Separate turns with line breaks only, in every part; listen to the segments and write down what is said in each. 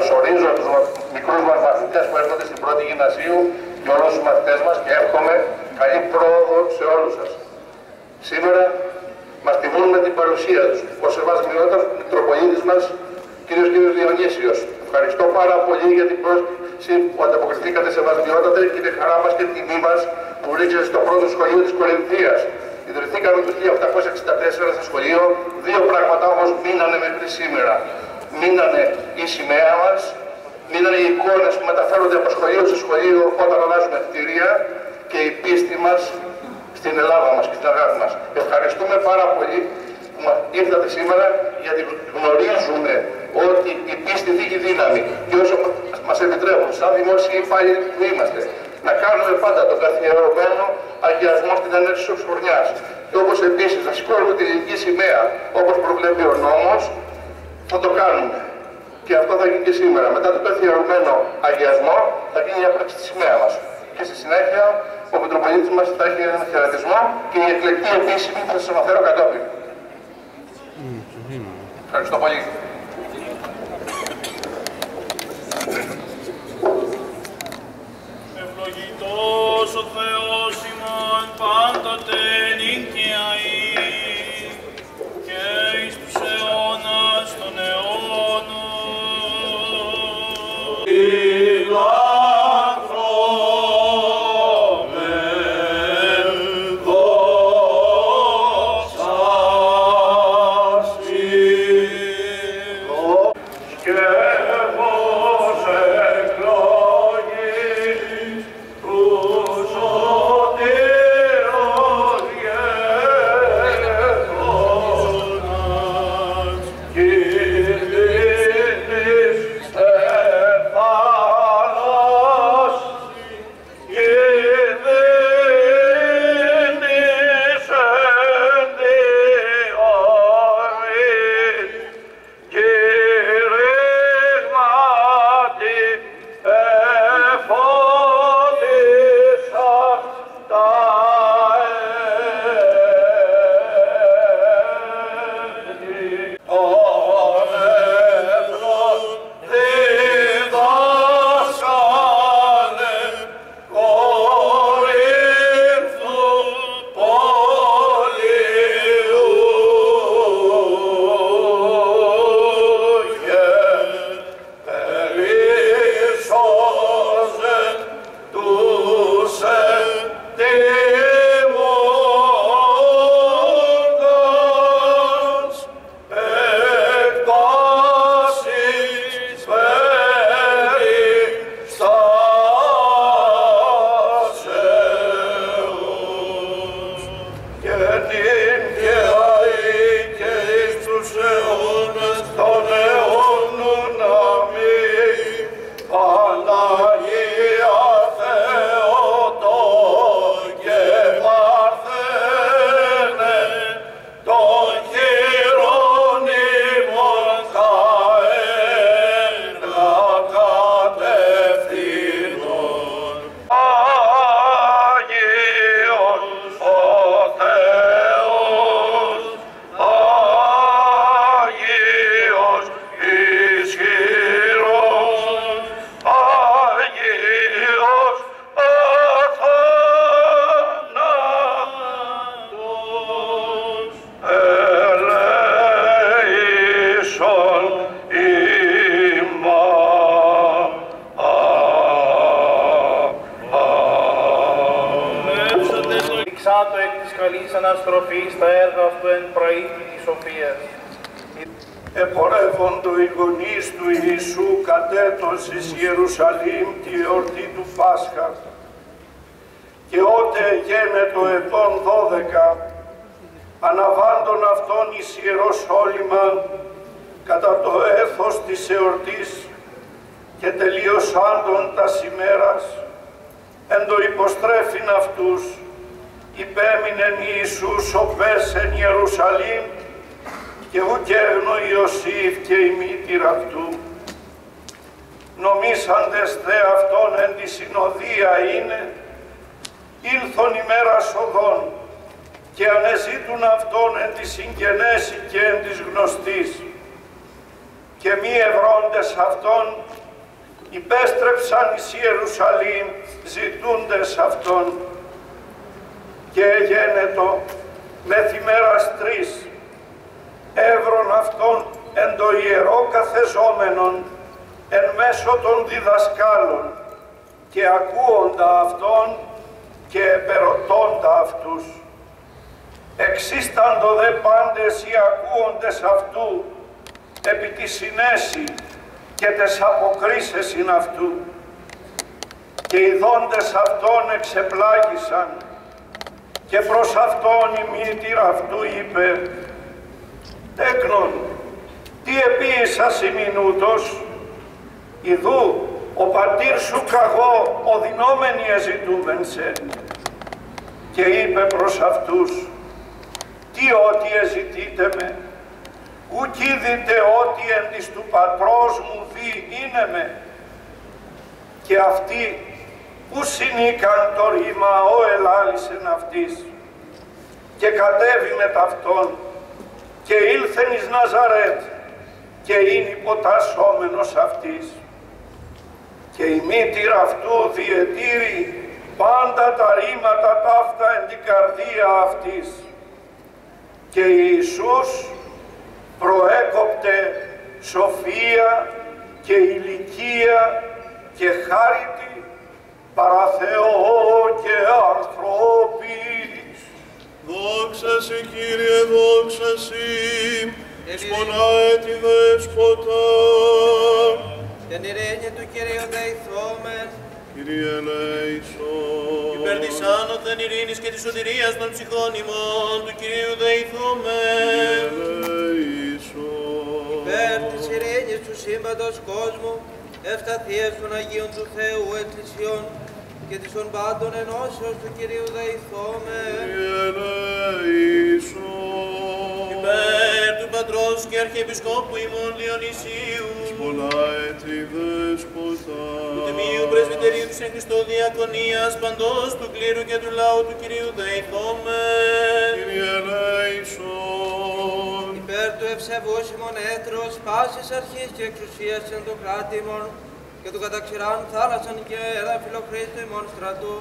καλωσορίζω τους μικρούς μας μαθητές που έρχονται στην πρώτη γυμνασίου και όλους τους μαθητές μας και εύχομαι καλή πρόοδο σε όλους σας. Σήμερα μας τιμούν με την παρουσία τους. Ο Σεβασμιώτας Μητροπολίτης μας, κύριος κύριος Διονύσιος. Ευχαριστώ πάρα πολύ για την πρόσκληση που ανταποκριθήκατε σε βασμιότατε και τη χαρά μας και την τιμή μας που ρίξατε στο πρώτο σχολείο της Κορινθίας. Ιδρυθήκαμε το 1864 στο σχολείο, δύο πράγματα όμως μείνανε μέχρι σήμερα. Μείνανε η σημαία μας, μείνανε οι εικόνες που μεταφέρονται από σχολείο σε σχολείο όταν αλλάζουμε κτηρία και η πίστη μας στην Ελλάδα μας και στην αγάπη μας. Ευχαριστούμε πάρα πολύ που ήρθατε σήμερα γιατί γνωρίζουμε ότι η πίστη δίνει δύναμη και όσο μας επιτρέπουν σαν δημόσιοι υπάλληλοι που είμαστε να κάνουμε πάντα τον καθιερωμένο αγιασμό στην ενέργεια της χρονιάς και όπως επίσης να σηκώνουμε την ελληνική σημαία όπως προβλέπει ο νόμος θα το κάνουμε. Και αυτό θα γίνει και σήμερα. Μετά τον καθιερωμένο αγιασμό θα γίνει η άπραξη της σημαίας μας. Και στη συνέχεια ο Μητροπολίτης μας θα έχει έναν χαιρετισμό και η εκλεκτή επίσημη θα σας αναφέρω κατόπιν. Ευχαριστώ πολύ.
Της καλής αναστροφής τα έργα αυτού εν προήθη της σοφίας.
επορεύοντο οι γονείς του Ιησού κατέτος εις Ιερουσαλήμ τη εορτή του Πάσχα. Και ότε γένετο ετών δώδεκα, αναβάντων αυτών εις Ιεροσόλυμα κατά το έθος της εορτής και τελειωσάντων τας ημέρας, εν το υποστρέφειν αυτούς, υπέμεινεν Ιησούς ο πες εν Ιερουσαλήμ και ουκ έγνω Ιωσήφ και η μήτηρ αυτού. Νομίσαντες δε αυτόν εν τη συνοδεία είναι, ήλθον ημέρας οδών και ανεζήτουν αυτόν εν τη συγγενέση και εν της γνωστής.
και μη ευρώντες αυτόν υπέστρεψαν εις Ιερουσαλήμ ζητούντες αυτόν και γένετο μεθημέρας τρεις εύρων αυτών εν το ιερό καθεζόμενον εν μέσω των διδασκάλων και ακούοντα αυτόν και επερωτώντα αυτούς. Εξίσταντο δε πάντες οι ακούοντες αυτού επί τη συνέση και τες αποκρίσες είναι αυτού και οι δόντες αυτών εξεπλάγησαν και προς αυτόν η μήτηρα αυτού είπε «Τέκνον, τι επίησας ημινούτος, ιδού ο πατήρ σου καγώ οδυνόμενοι εζητούμεν σε». Και είπε προς αυτούς «Τι ό,τι εζητείτε με, ουκ είδητε ότι εν της του πατρός μου δει είναι με». Και αυτοί που συνήκαν το ρήμα ο ελάλησεν αυτής και κατέβη με ταυτόν και ήλθεν εις Ναζαρέτ και είναι υποτασσόμενος αυτής. Και η μήτηρα αυτού διετήρη πάντα τα ρήματα ταύτα εν την καρδία αυτής. Και Ιησούς προέκοπτε σοφία και ηλικία και χάριτη παρά Θεό και ανθρώπης.
Δόξα σε Κύριε, δόξα σε, εις πολλά έτη δέσποτα.
Την ειρήνη του Κυρίου δεηθόμεν,
Κύριε ελέησον.
Υπέρ της άνωθεν ειρήνης και της σωτηρίας των ψυχών ημών του Κυρίου δεηθούμεν.
Ελέησον.
υπέρ της ειρήνης του σύμπαντος κόσμου, ευσταθίας των Αγίων του Θεού Εκκλησιών και της των πάντων ενώσεως του Κυρίου δεηθόμεν.
Κύριε ελέησον.
Υπέρ του Πατρός και Αρχιεπισκόπου ημών Διονυσίου.
Πολλά έτη δέσποτα.
Του Τιμίου Πρεσβυτερίου της εν Χριστώ Διακονίας παντός του κλήρου και του λαού του Κυρίου δεηθόμεν.
Κύριε ελέησον.
Υπέρ του ευσεβούς ημών έθρος, πάσης αρχής και εξουσίας εν το κράτη ημών, και του καταξηράν θάλασσαν και εδάφιλο Χρήστο ημών στρατού,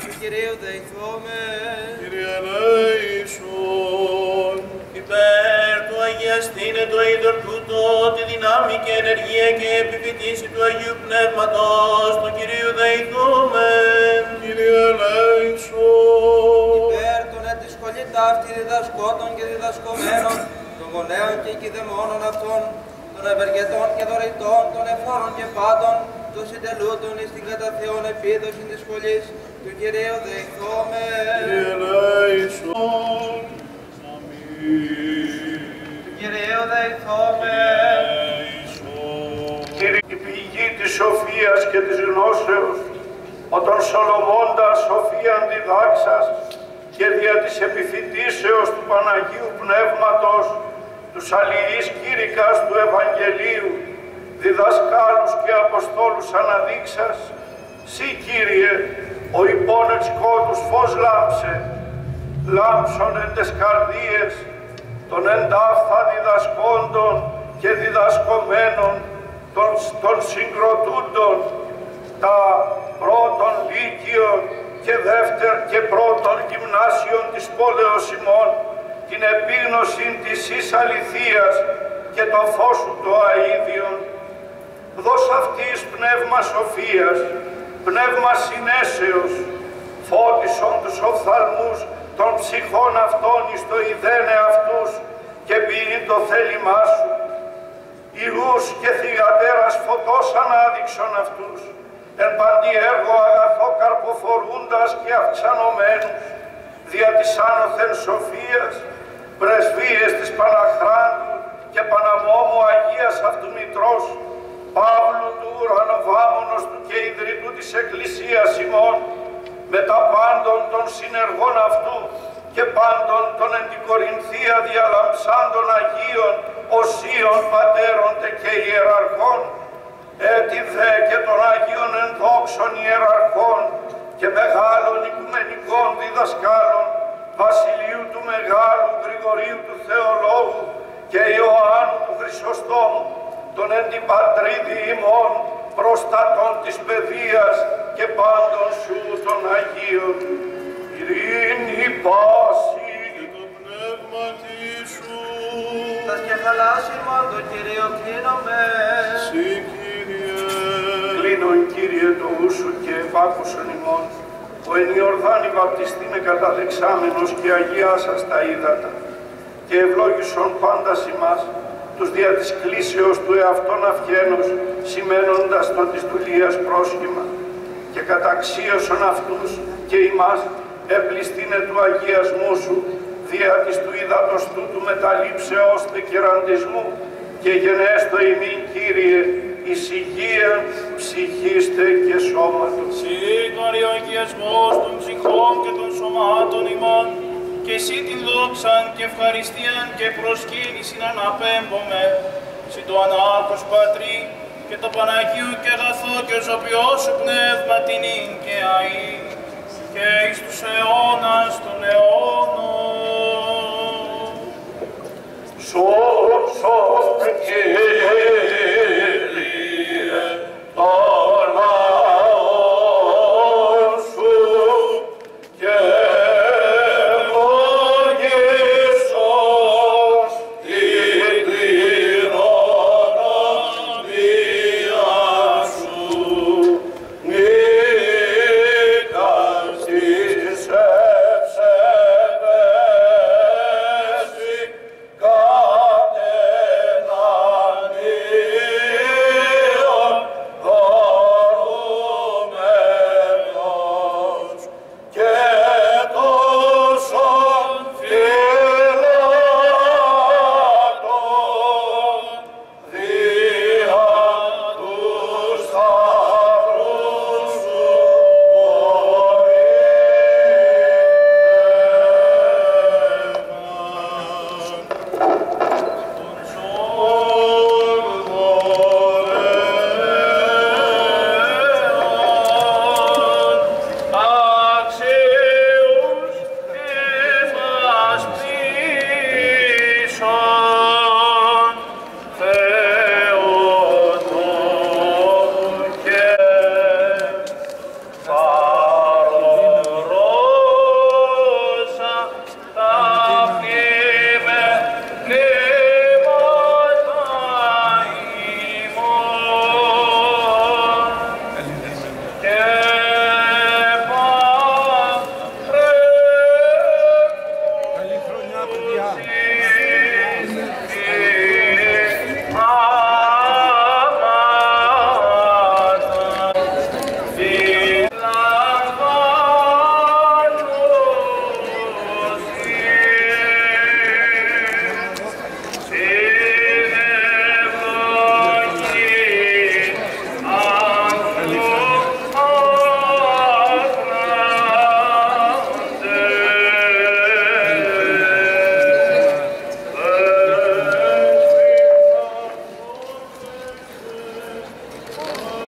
του Κυρίου δεηθόμεν.
Κύριε ελέησον.
Υπέρ του Αγιαστήνε το είδωρ τούτο, τη δυνάμει και ενεργία και επιφυτίση του Αγίου Πνεύματος του Κυρίου δεηθούμεν.
Κύριε ελέησον.
Υπέρ των εν τη σχολή ταύτη διδασκότων και διδασκομένων, των γονέων και οικειδαιμόνων αυτών, των ευεργετών και δωρητών, των εφόρων και πάντων, των συντελούτων εις την κατά Θεόν επίδοση της σχολής, του Κυρίου δεηθόμεν.
Κύριε ελέησον. Αμήν.
Του Κυρίου δεηθόμεν.
Ελέησον.
Κύριε η πηγή της σοφίας και της γνώσεως, όταν Σολομώντας σοφίαν διδάξας και δια της επιφυτίσεως του Παναγίου Πνεύματος, τους αλληλείς κήρυκας του Ευαγγελίου, διδασκάλους και αποστόλους αναδείξας, Συ Κύριε, ο υπόνεξκό τους φως λάμψε, λάμψον εν τες καρδίες των εντάφθα διδασκόντων και διδασκομένων των, των συγκροτούντων τα πρώτων λύκειων και δεύτερ και πρώτων γυμνάσιων της πόλεως ημών την επίγνωση της εις αληθείας και το φως σου το αΐδιον. Δώσ' αυτής πνεύμα σοφίας, πνεύμα συνέσεως, φώτισον τους οφθαλμούς των ψυχών αυτών εις το ιδένε αυτούς και ποιήν το θέλημά σου. Ιούς και θυγατέρας φωτός ανάδειξον αυτούς, εν παντή έργο αγαθό καρποφορούντας και αυξανωμένους, δια της άνωθεν σοφίας, πρεσβείες της Παναχράντου και Παναμόμου Αγίας αυτού Μητρός, Παύλου του ουρανοβάμωνος του και ιδρυτού της Εκκλησίας ημών, με τα πάντων των συνεργών αυτού και πάντων των εν την Κορινθία διαλαμψάντων Αγίων, οσίων πατέρων τε και ιεραρχών, έτι δε και των Αγίων ενδόξων ιεραρχών και μεγάλων οικουμενικών διδασκάλων, Βασιλείου του Μεγάλου Γρηγορίου του Θεολόγου και Ιωάννου του Χρυσοστόμου, τον εν την πατρίδη ημών προστατών της παιδείας και πάντων σου των Αγίων. Ειρήνη πάση
και το πνεύμα σου.
Τα σκεφαλάς ημών το Κύριο κλείνομαι.
Συ, Κύριε,
Κλείνον Κύριε το ου σου και επάκουσον ημών, ο εν Ιορδάνη βαπτιστή με καταδεξάμενος και αγιάσας τα ύδατα, και ευλόγησον πάντα ημάς, τους δια της κλήσεως του εαυτόν αυγένος, σημαίνοντας το της δουλείας πρόσχημα, και καταξίωσον αυτούς και ημάς, επληστήνε του αγιασμού σου, δια της του ύδατος τούτου μεταλήψεως τε κεραντισμού, και γενέστο ημίν Κύριε, εις υγεία ψυχήστε και σώματος.
Σήκαρη ο αγιασμός των ψυχών και των σωμάτων ημών, και εσύ την δόξαν και ευχαριστίαν και προσκύνησιν αναπέμπομε, συ το ανάκος Πατρί, και το Παναγίου και αγαθό και ζωπιό σου πνεύμα την ίν και αΐ, και εις τους αιώνας των αιώνων.
Σώψον Κύριε, Oh.